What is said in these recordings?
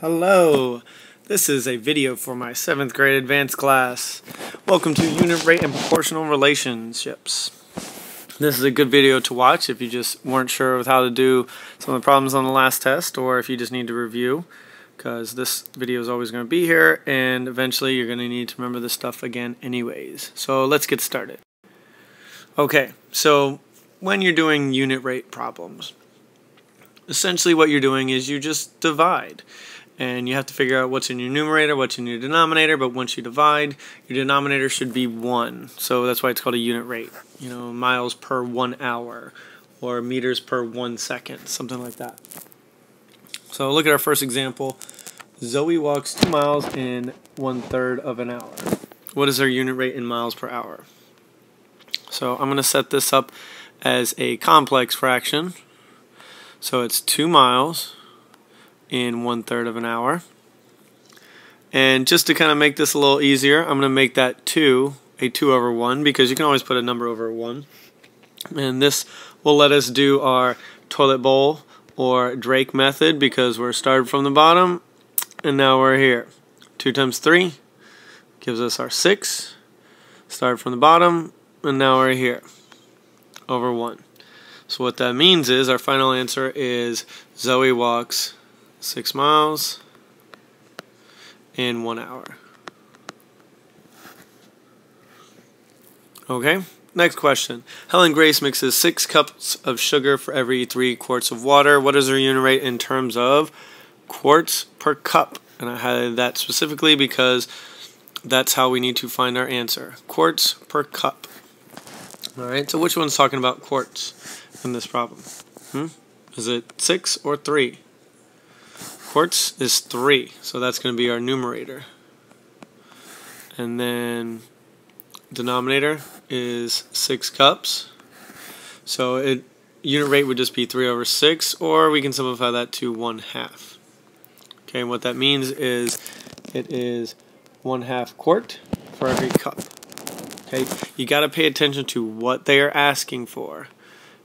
Hello, this is a video for my 7th grade advanced class. Welcome to Unit Rate and Proportional Relationships. This is a good video to watch if you just weren't sure with how to do some of the problems on the last test or if you just need to review because this video is always going to be here and eventually you're going to need to remember this stuff again anyways. So let's get started. Okay, so when you're doing unit rate problems, essentially what you're doing is you just divide and you have to figure out what's in your numerator, what's in your denominator, but once you divide, your denominator should be 1. So that's why it's called a unit rate. You know, miles per 1 hour or meters per 1 second, something like that. So look at our first example. Zoe walks 2 miles in one third of an hour. What is our unit rate in miles per hour? So I'm going to set this up as a complex fraction. So it's 2 miles in one third of an hour. And just to kind of make this a little easier, I'm going to make that 2 a 2 over 1 because you can always put a number over 1. And this will let us do our toilet bowl or Drake method because we're started from the bottom and now we're here. 2 times 3 gives us our 6. Start from the bottom and now we're here over 1. So what that means is our final answer is Zoe walks six miles in one hour. Okay, next question. Helen Grace mixes six cups of sugar for every three quarts of water. What is her unit rate in terms of quarts per cup? And I highlighted that specifically because that's how we need to find our answer. Quarts per cup. Alright, so which one's talking about quarts in this problem? Hmm? Is it six or three? Quarts is 3, so that's going to be our numerator. And then denominator is 6 cups. So it unit rate would just be 3 over 6, or we can simplify that to 1 half. Okay, and what that means is it is 1 half quart for every cup. Okay, you got to pay attention to what they are asking for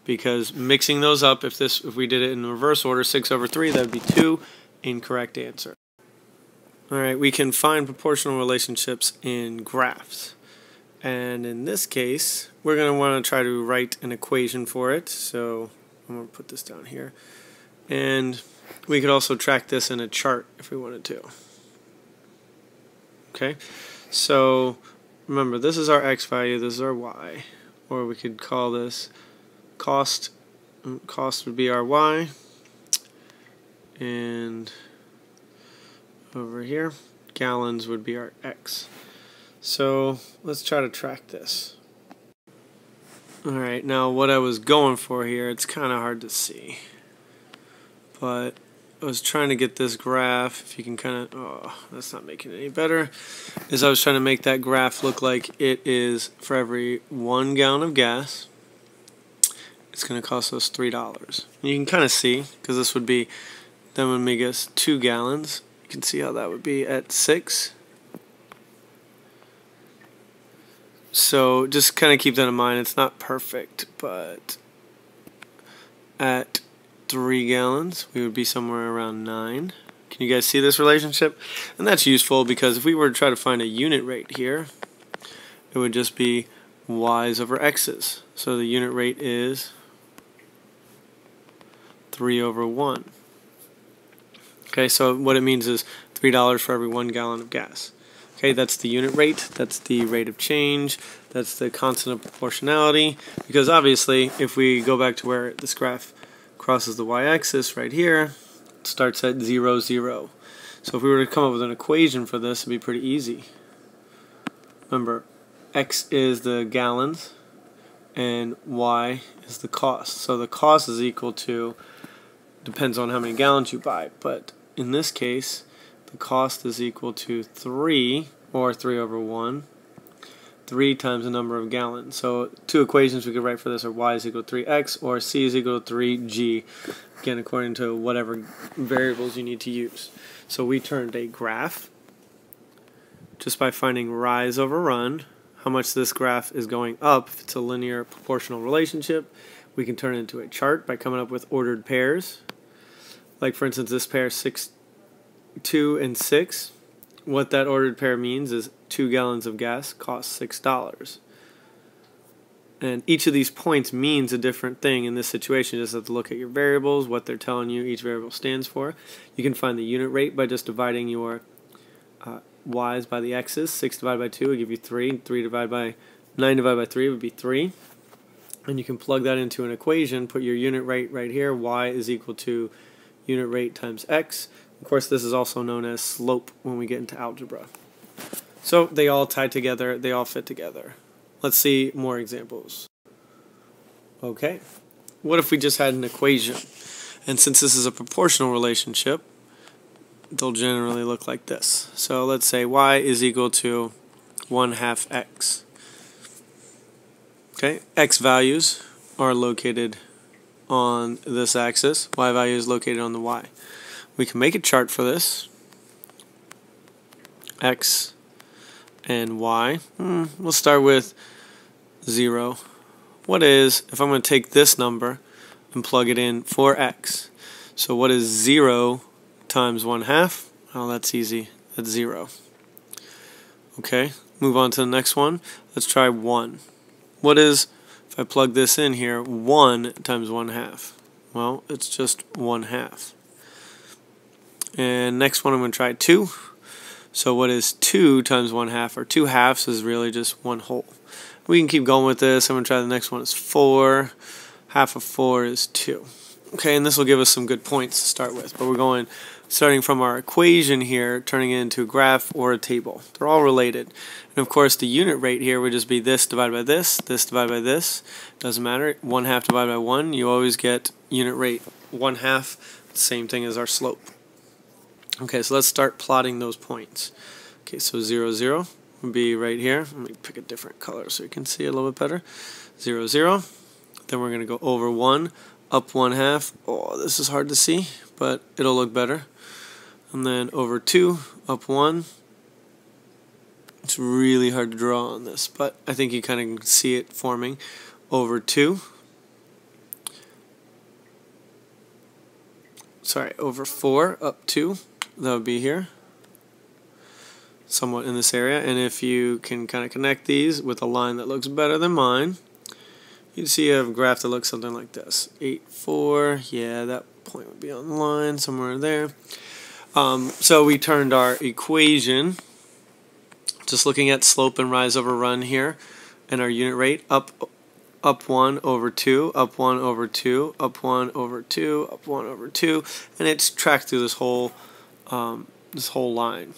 because mixing those up, if this if we did it in reverse order, 6 over 3, that would be 2, incorrect answer. Alright, we can find proportional relationships in graphs. And in this case, we're going to want to try to write an equation for it. So I'm going to put this down here. And we could also track this in a chart if we wanted to. Okay, so remember this is our x value, this is our y. Or we could call this cost, mm, cost would be our y, and over here gallons would be our X. So let's try to track this. Alright, now what I was going for here, it's kind of hard to see. But I was trying to get this graph, if you can kind of, oh, that's not making it any better, is I was trying to make that graph look like it is for every one gallon of gas, it's going to cost us $3. you can kind of see, because this would be then would make us two gallons. You can see how that would be at six. So just kind of keep that in mind. It's not perfect, but at three gallons, we would be somewhere around nine. Can you guys see this relationship? And that's useful because if we were to try to find a unit rate here, it would just be y's over x's. So the unit rate is 3 over 1. Okay, so what it means is $3 for every one gallon of gas. Okay, that's the unit rate, that's the rate of change, that's the constant of proportionality, because obviously if we go back to where this graph crosses the y-axis right here, it starts at 0, 0. So if we were to come up with an equation for this, it would be pretty easy. Remember, x is the gallons, and y is the cost. So the cost is equal to, depends on how many gallons you buy, but in this case, the cost is equal to 3, or 3 over 1, 3 times the number of gallons. So two equations we could write for this are y is equal to 3x or c is equal to 3g, again according to whatever variables you need to use. So we turned a graph just by finding rise over run, how much this graph is going up, if it's a linear proportional relationship. We can turn it into a chart by coming up with ordered pairs like for instance this pair 6 2 and 6, what that ordered pair means is 2 gallons of gas costs $6. And each of these points means a different thing in this situation. You just have to look at your variables, what they're telling you each variable stands for. You can find the unit rate by just dividing your uh, y's by the x's. 6 divided by 2 would give you 3. 3 divided by 9 divided by 3 would be 3. And you can plug that into an equation, put your unit rate right here. y is equal to unit rate times x. Of course, this is also known as slope when we get into algebra. So they all tie together, they all fit together. Let's see more examples. Okay, what if we just had an equation? And since this is a proportional relationship, they'll generally look like this. So let's say y is equal to 1 half x. Okay, x values are located on this axis, y value is located on the y. We can make a chart for this. X and Y. Hmm, we'll start with 0. What is, if I'm going to take this number and plug it in for X, so what is 0 times 1 half? Oh, that's easy. That's 0. Okay, move on to the next one. Let's try 1. What is, I plug this in here, 1 times 1 half? Well, it's just 1 half. And next one I'm going to try 2. So what is 2 times 1 half, or 2 halves is really just 1 whole. We can keep going with this. I'm going to try the next one. It's 4. Half of 4 is 2. Okay, and this will give us some good points to start with. But we're going, starting from our equation here, turning it into a graph or a table. They're all related. And of course, the unit rate here would just be this divided by this, this divided by this. Doesn't matter. 1 half divided by 1, you always get unit rate 1 half, same thing as our slope. Okay, so let's start plotting those points. Okay, so 0, 0 would be right here. Let me pick a different color so you can see a little bit better. 0, 0. Then we're going to go over 1, up 1 half. Oh, this is hard to see, but it'll look better. And then over 2, up 1. It's really hard to draw on this, but I think you kind of see it forming. Over 2. Sorry, over 4, up 2 that would be here somewhat in this area and if you can kind of connect these with a line that looks better than mine you can see a graph that looks something like this 8 4 yeah that point would be on the line somewhere there um, so we turned our equation just looking at slope and rise over run here and our unit rate up up 1 over 2, up 1 over 2, up 1 over 2, up 1 over 2, and it's tracked through this whole um, this whole line.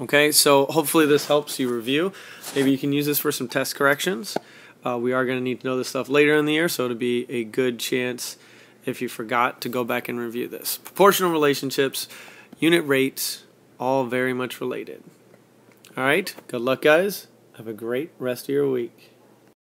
Okay, so hopefully this helps you review. Maybe you can use this for some test corrections. Uh, we are going to need to know this stuff later in the year, so it'll be a good chance if you forgot to go back and review this. Proportional relationships, unit rates, all very much related. All right, good luck, guys. Have a great rest of your week.